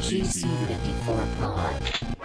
GC54 Pod.